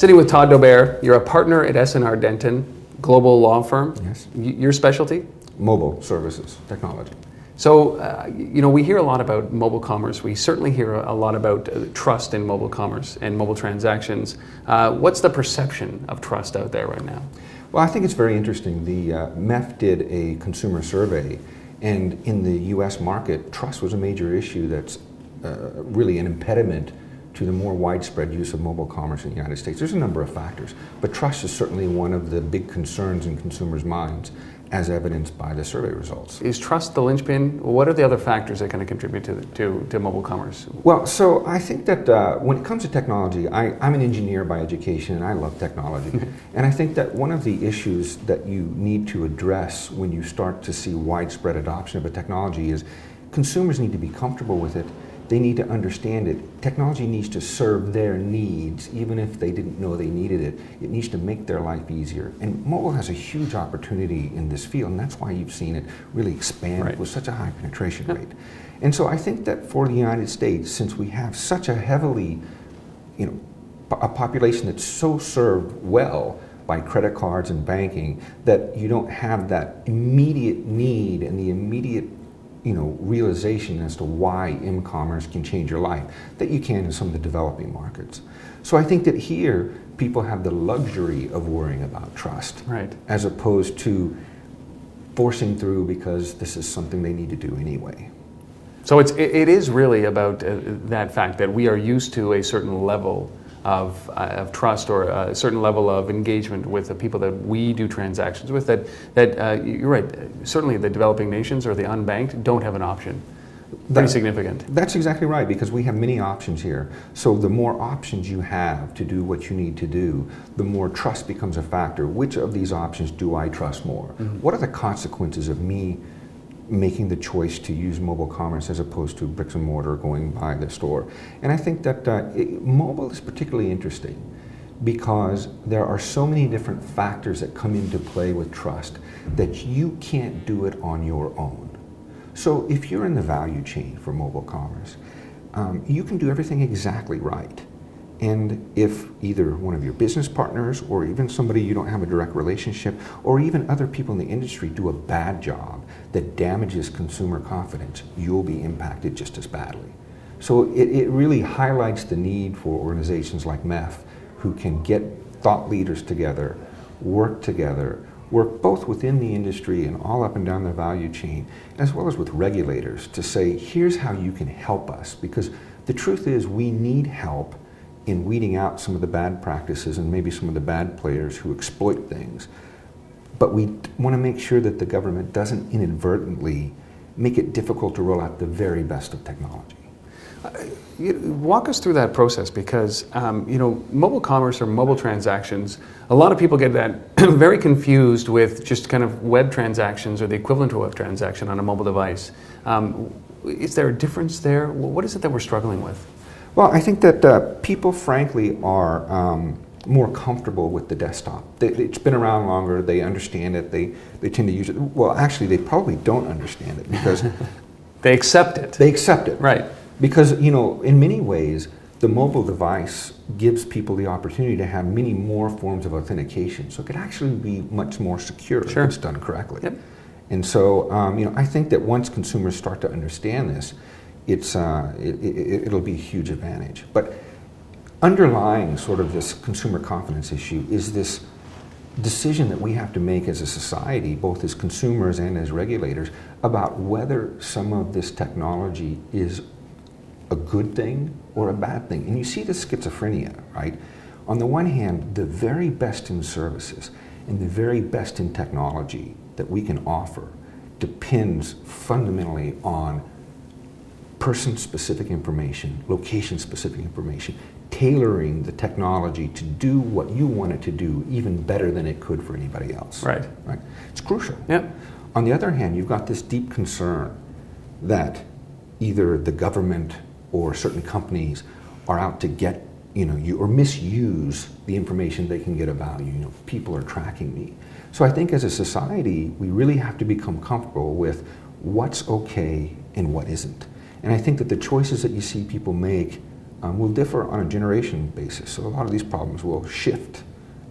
Sitting with Todd Daubert, you're a partner at SNR Denton, global law firm. Yes. Y- Your specialty? Mobile services, technology. So, uh, you know, we hear a lot about mobile commerce. We certainly hear a lot about uh, trust in mobile commerce and mobile transactions. Uh, what's the perception of trust out there right now? Well, I think it's very interesting. The uh, MEF did a consumer survey, and in the U.S. market, trust was a major issue that's uh, really an impediment to the more widespread use of mobile commerce in the United States. There's a number of factors, but trust is certainly one of the big concerns in consumers' minds, as evidenced by the survey results. Is trust the linchpin? What are the other factors that kind of contribute to, to, to mobile commerce? Well, so I think that uh, when it comes to technology, I, I'm an engineer by education and I love technology. and I think that one of the issues that you need to address when you start to see widespread adoption of a technology is consumers need to be comfortable with it. They need to understand it. Technology needs to serve their needs, even if they didn't know they needed it. It needs to make their life easier. And mobile has a huge opportunity in this field, and that's why you've seen it really expand Right. with such a high penetration rate. And so I think that for the United States, since we have such a heavily, you know, a population that's so served well by credit cards and banking, that you don't have that immediate need and the immediate, you know, realization as to why m-commerce can change your life that you can in some of the developing markets. So I think that here people have the luxury of worrying about trust Right. as opposed to forcing through because this is something they need to do anyway. So it's, it, it is really about uh, that fact that we are used to a certain level of, uh, of trust or a certain level of engagement with the people that we do transactions with. That, that uh, you're right, certainly the developing nations or the unbanked don't have an option. Pretty That- significant. That's exactly right because we have many options here. So the more options you have to do what you need to do, the more trust becomes a factor. Which of these options do I trust more? What are the consequences of me making the choice to use mobile commerce as opposed to bricks and mortar going by the store? And I think that uh, it, mobile is particularly interesting because there are so many different factors that come into play with trust that you can't do it on your own. So if you're in the value chain for mobile commerce, um, you can do everything exactly right. And if either one of your business partners or even somebody you don't have a direct relationship or even other people in the industry do a bad job that damages consumer confidence, you'll be impacted just as badly. So it, it really highlights the need for organizations like MEF who can get thought leaders together, work together, work both within the industry and all up and down the value chain, as well as with regulators to say, here's how you can help us. Because the truth is, we need help in weeding out some of the bad practices and maybe some of the bad players who exploit things. But we want to make sure that the government doesn't inadvertently make it difficult to roll out the very best of technology. You- Walk us through that process because um, you know mobile commerce or mobile transactions. A lot of people get that very confused with just kind of web transactions or the equivalent to a web transaction on a mobile device. Um, is there a difference there? What is it that we're struggling with? Well, I think that uh, people, frankly, are um, more comfortable with the desktop. They, it's been around longer. They understand it. They, they tend to use it. Well, actually, they probably don't understand it because They accept it, they accept it. right? Because, you know, in many ways, the mobile device gives people the opportunity to have many more forms of authentication. So it could actually be much more secure Sure. if it's done correctly. Yep. And so, um, you know, I think that once consumers start to understand this, it's, uh, it, it, it'll be a huge advantage. But underlying sort of this consumer confidence issue is this decision that we have to make as a society, both as consumers and as regulators, about whether some of this technology is a good thing or a bad thing. And you see the schizophrenia, right? On the one hand, the very best in services and the very best in technology that we can offer depends fundamentally on person specific information, location specific information, tailoring the technology to do what you want it to do even better than it could for anybody else. Right. Right? It's crucial. Yep. On the other hand, you've got this deep concern that either the government or certain companies are out to get you know you or misuse the information they can get about you. You know, people are tracking me. So I think as a society, we really have to become comfortable with what's okay and what isn't. And I think that the choices that you see people make um, will differ on a generation basis. So a lot of these problems will shift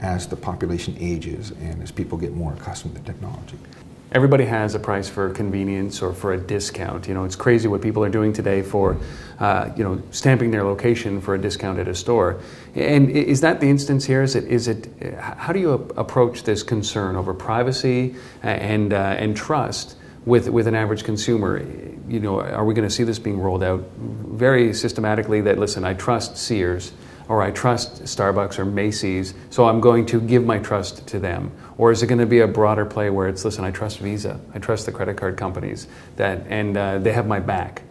as the population ages and as people get more accustomed to technology. Everybody has a price for convenience or for a discount. You know, it's crazy what people are doing today for, uh, you know, stamping their location for a discount at a store. And is that the instance here? Is it? Is it? How do you approach this concern over privacy and uh, and trust? With, with an average consumer, you know, are we going to see this being rolled out very systematically that, listen, I trust Sears or I trust Starbucks or Macy's, so I'm going to give my trust to them? Or is it going to be a broader play where it's, listen, I trust Visa, I trust the credit card companies, that, and uh, they have my back?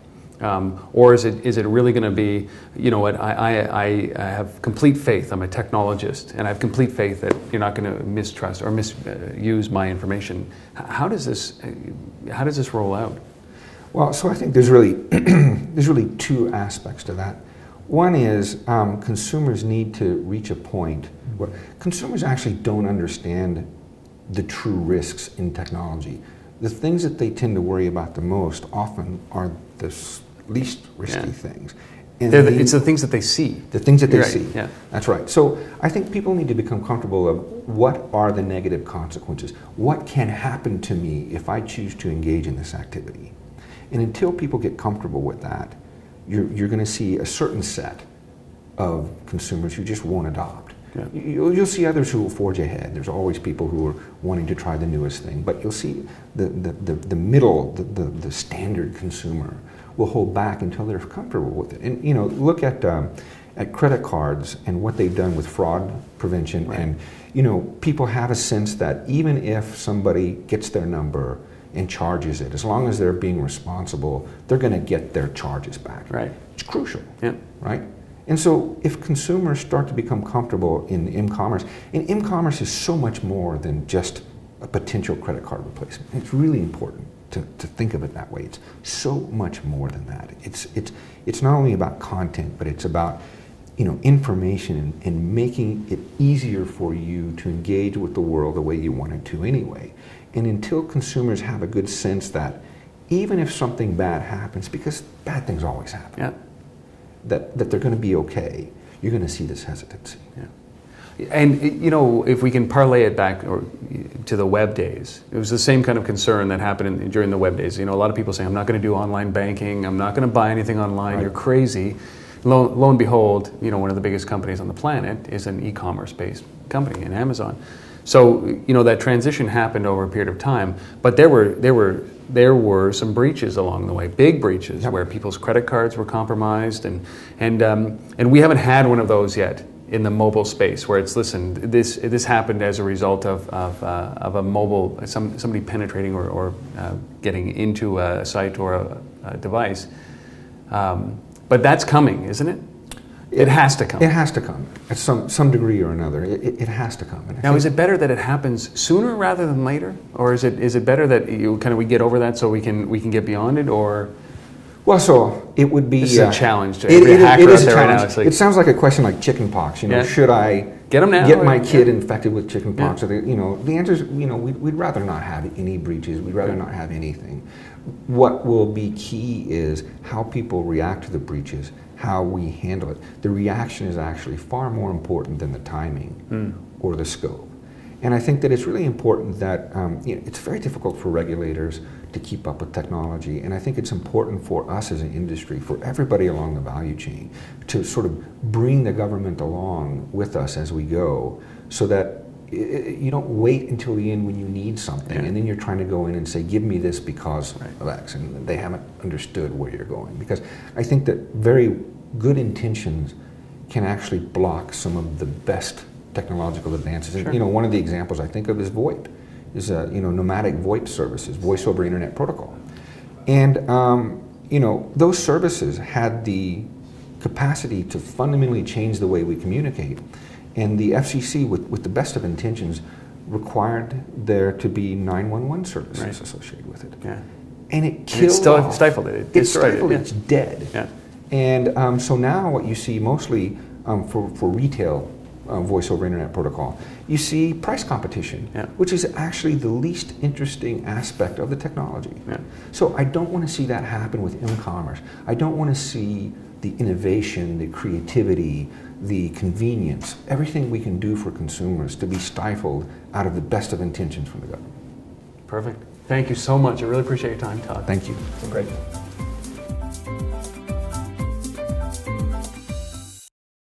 Um, or is it, is it really going to be, you know what, I, I, I have complete faith, I'm a technologist, and I have complete faith that you're not going to mistrust or misuse my information. How does, this, uh, how does this roll out? Well, so I think there's really, there's really two aspects to that. One is um, consumers need to reach a point where consumers actually don't understand the true risks in technology. The things that they tend to worry about the most often are the least risky yeah. things. The, it's the things that they see. The things that they right. see. Yeah. That's right. So I think people need to become comfortable of what are the negative consequences. What can happen to me if I choose to engage in this activity? And until people get comfortable with that, you're, you're going to see a certain set of consumers who just won't adopt. Yeah. You'll, you'll, see others who will forge ahead. There's always people who are wanting to try the newest thing, but you'll see the, the, the, the middle, the, the, the, standard consumer will hold back until they're comfortable with it. And you know, look at um, at credit cards and what they've done with fraud prevention. Right. And you know, people have a sense that even if somebody gets their number and charges it. As long as they're being responsible, they're going to get their charges back. Right. It's crucial. Yeah. Right. And so, if consumers start to become comfortable in m-commerce, and m-commerce is so much more than just a potential credit card replacement. It's really important to, to think of it that way. It's so much more than that. It's it's it's not only about content, but it's about you know information and, and making it easier for you to engage with the world the way you wanted to anyway. And until consumers have a good sense that even if something bad happens, because bad things always happen, yeah. that, that they're going to be okay, you're going to see this hesitancy. Yeah. And you know, if we can parlay it back or, to the web days, it was the same kind of concern that happened in, during the web days. You know, a lot of people say, "I'm not going to do online banking. I'm not going to buy anything online. Right. You're crazy." Lo, lo, and behold, you know, one of the biggest companies on the planet is an e-commerce based company, in Amazon. So you know that transition happened over a period of time, but there were there were there were some breaches along the way, big breaches yep. where people's credit cards were compromised, and and um, and we haven't had one of those yet in the mobile space where it's listen this this happened as a result of of, uh, of a mobile some somebody penetrating or, or uh, getting into a site or a, a device. Um, but that's coming, isn't it? It has to come. It has to come at some, some degree or another. It, it, it has to come. now, is it better that it happens sooner rather than later, or is it is it better that you kind of we get over that so we can we can get beyond it, or? Well, so it would be. This is uh, a challenge to every it, it, hacker it is a challenge. Right like, it sounds like a question like chickenpox. You know, yeah. should I get them now? Get my kid yeah. infected with chickenpox? Yeah. you know, the answer is you know we'd, we'd rather not have any breaches. We'd rather not have anything. What will be key is how people react to the breaches how we handle it. The reaction is actually far more important than the timing mm. or the scope. And I think that it's really important that um, you know, it's very difficult for regulators to keep up with technology. And I think it's important for us as an industry, for everybody along the value chain, to sort of bring the government along with us as we go so that you don't wait until the end when you need something yeah. and then you're trying to go in and say give me this because right. of x and they haven't understood where you're going because i think that very good intentions can actually block some of the best technological advances. Sure. And, you know, one of the examples I think of is VoIP, is uh, you know nomadic VoIP services, voice over internet protocol, and um, you know those services had the capacity to fundamentally change the way we communicate, and the FCC, with, with the best of intentions, required there to be 911 services right. associated with it. Yeah. And it killed. And it still stifled it. It, it stifled it. Yeah. It's dead. Yeah. And um, so now what you see mostly um, for, for retail um, voice over internet protocol, you see price competition, yeah. which is actually the least interesting aspect of the technology. Yeah. So I don't want to see that happen with e-commerce. I don't want to see the innovation, the creativity, the convenience, everything we can do for consumers to be stifled out of the best of intentions from the government. Perfect. Thank you so much. I really appreciate your time, Todd. Thank you. Great.